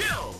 Kill!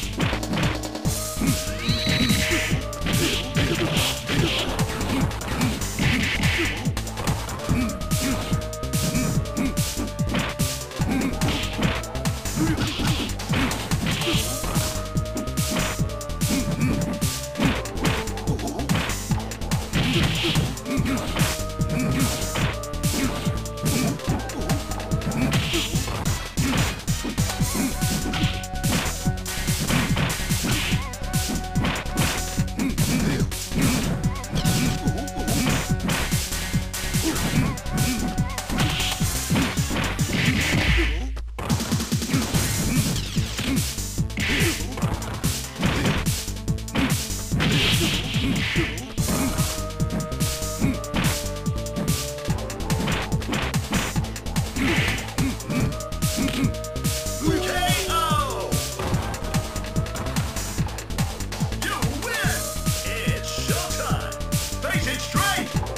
raise!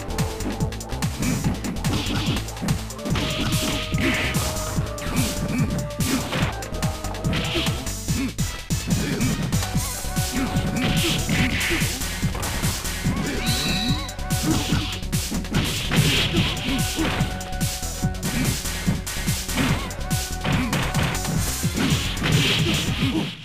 Ooh.